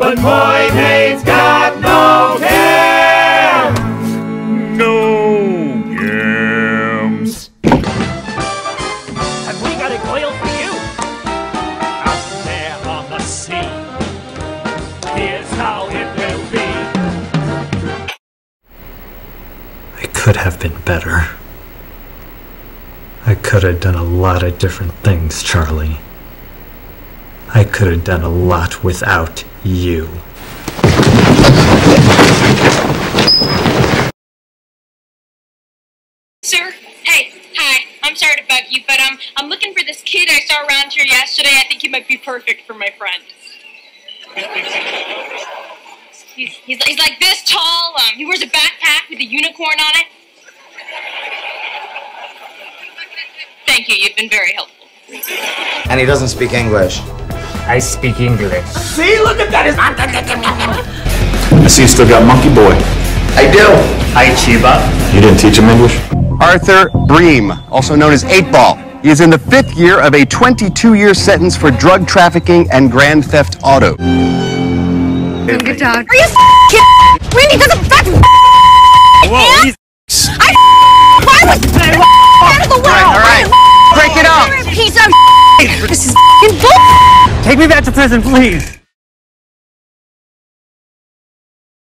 But Moynihan's got no care. No games. Have we got a oil for you? Out there on the sea. Here's how it will be. I could have been better. I could have done a lot of different things, Charlie. I could have done a lot without you. Sir? Hey, hi. I'm sorry to bug you, but um, I'm looking for this kid I saw around here yesterday. I think he might be perfect for my friend. He's, he's, he's like this tall. Um, he wears a backpack with a unicorn on it. Thank you. You've been very helpful. And he doesn't speak English. I speak English. See, look at that. I see you still got Monkey Boy. I do. Hi, Chiba. You didn't teach him English? Arthur Bream, also known as 8 Ball. He is in the fifth year of a 22 year sentence for drug trafficking and grand theft auto. Good dog. Are you kidding? Randy doesn't fucking Whoa, he's I why was out of the way? All right, all right. Break it up. Piece of This is bull. Take me back to prison, please.